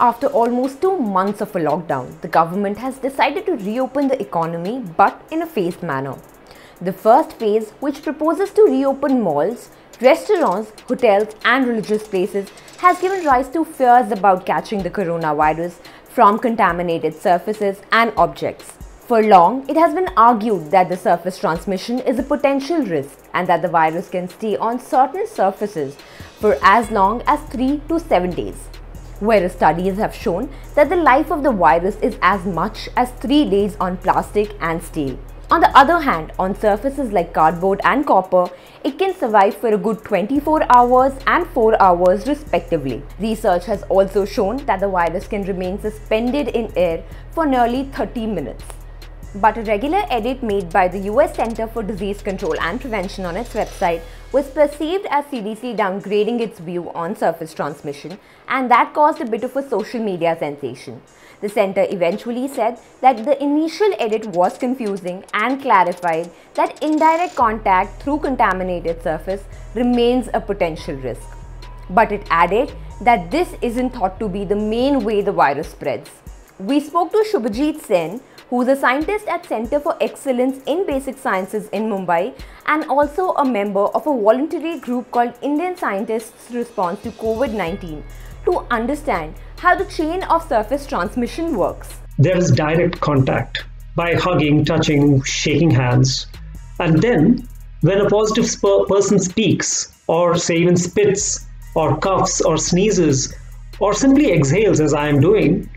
After almost two months of a lockdown, the government has decided to reopen the economy but in a phased manner. The first phase, which proposes to reopen malls, restaurants, hotels, and religious places, has given rise to fears about catching the coronavirus from contaminated surfaces and objects. For long, it has been argued that the surface transmission is a potential risk and that the virus can stay on certain surfaces for as long as 3 to 7 days whereas studies have shown that the life of the virus is as much as 3 days on plastic and steel. On the other hand, on surfaces like cardboard and copper, it can survive for a good 24 hours and 4 hours respectively. Research has also shown that the virus can remain suspended in air for nearly 30 minutes. But a regular edit made by the US Center for Disease Control and Prevention on its website was perceived as CDC downgrading its view on surface transmission, and that caused a bit of a social media sensation. The center eventually said that the initial edit was confusing and clarified that indirect contact through contaminated surface remains a potential risk. But it added that this isn't thought to be the main way the virus spreads. We spoke to Shubhajit Sen, who is a scientist at Center for Excellence in Basic Sciences in Mumbai and also a member of a voluntary group called Indian Scientists Response to COVID-19 to understand how the chain of surface transmission works. There is direct contact by hugging, touching, shaking hands. And then when a positive person speaks or say even spits or coughs or sneezes or simply exhales as I am doing,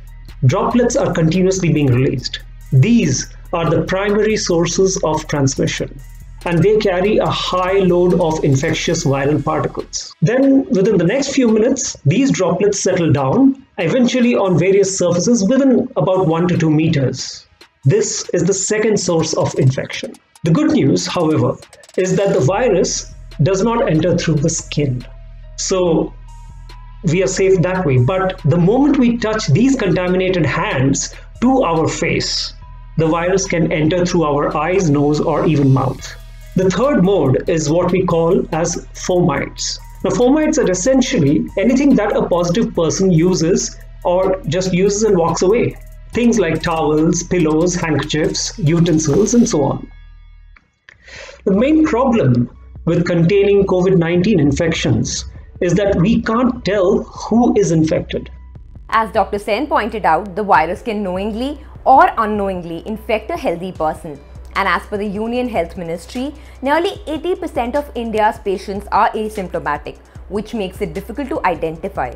droplets are continuously being released. These are the primary sources of transmission and they carry a high load of infectious viral particles. Then, within the next few minutes, these droplets settle down, eventually on various surfaces within about 1 to 2 meters. This is the second source of infection. The good news, however, is that the virus does not enter through the skin. So, we are safe that way. But the moment we touch these contaminated hands to our face, the virus can enter through our eyes, nose, or even mouth. The third mode is what we call as fomites. Now, fomites are essentially anything that a positive person uses or just uses and walks away. Things like towels, pillows, handkerchiefs, utensils, and so on. The main problem with containing COVID 19 infections is that we can't tell who is infected. As Dr. Sen pointed out, the virus can knowingly or unknowingly infect a healthy person. And as per the Union Health Ministry, nearly 80% of India's patients are asymptomatic, which makes it difficult to identify.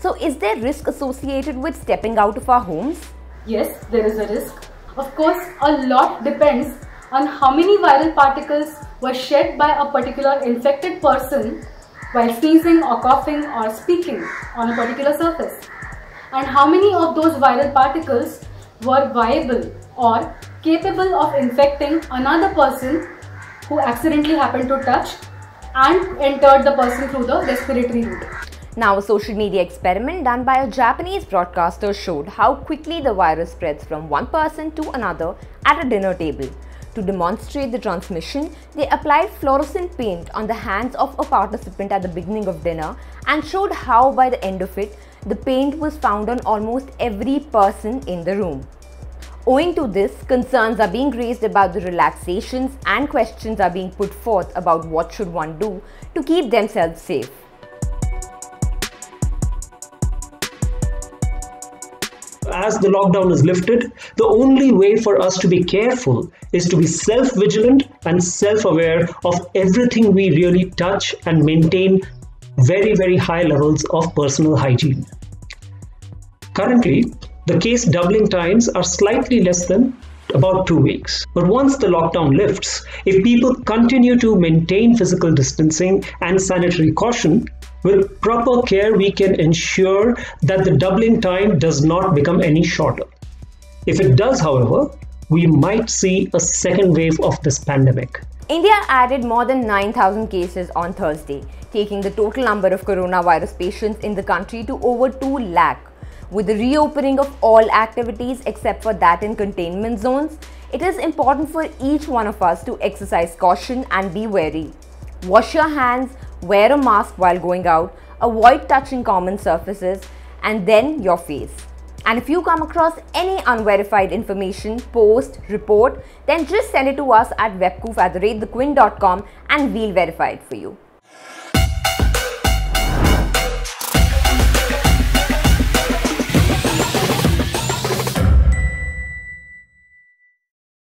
So, is there risk associated with stepping out of our homes? Yes, there is a risk. Of course, a lot depends on how many viral particles were shed by a particular infected person while sneezing or coughing or speaking on a particular surface. And how many of those viral particles were viable or capable of infecting another person who accidentally happened to touch and entered the person through the respiratory route. Now, a social media experiment done by a Japanese broadcaster showed how quickly the virus spreads from one person to another at a dinner table. To demonstrate the transmission, they applied fluorescent paint on the hands of a participant at the beginning of dinner and showed how by the end of it, the paint was found on almost every person in the room. Owing to this, concerns are being raised about the relaxations and questions are being put forth about what should one do to keep themselves safe. As the lockdown is lifted, the only way for us to be careful is to be self vigilant and self aware of everything we really touch and maintain very, very high levels of personal hygiene. Currently, the case doubling times are slightly less than about two weeks. But once the lockdown lifts, if people continue to maintain physical distancing and sanitary caution, with proper care, we can ensure that the doubling time does not become any shorter. If it does, however, we might see a second wave of this pandemic. India added more than 9,000 cases on Thursday, taking the total number of coronavirus patients in the country to over 2 lakh. With the reopening of all activities except for that in containment zones, it is important for each one of us to exercise caution and be wary. Wash your hands, wear a mask while going out, avoid touching common surfaces, and then your face. And if you come across any unverified information, post, report, then just send it to us at WebQoof and we'll verify it for you.